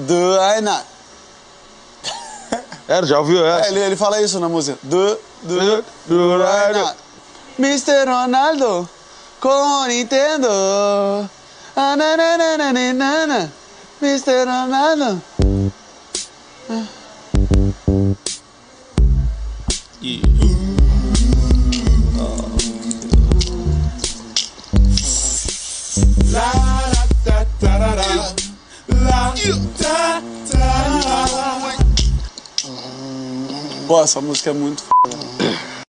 do I not. É, já ouviu É, essa? ele, ele fala isso na música. Do, do, do I not. Mr. Ronaldo com Nintendo. Ah, na, na, na, na, na, na, na. Mr. Ronaldo. Pô, essa música é muito foda.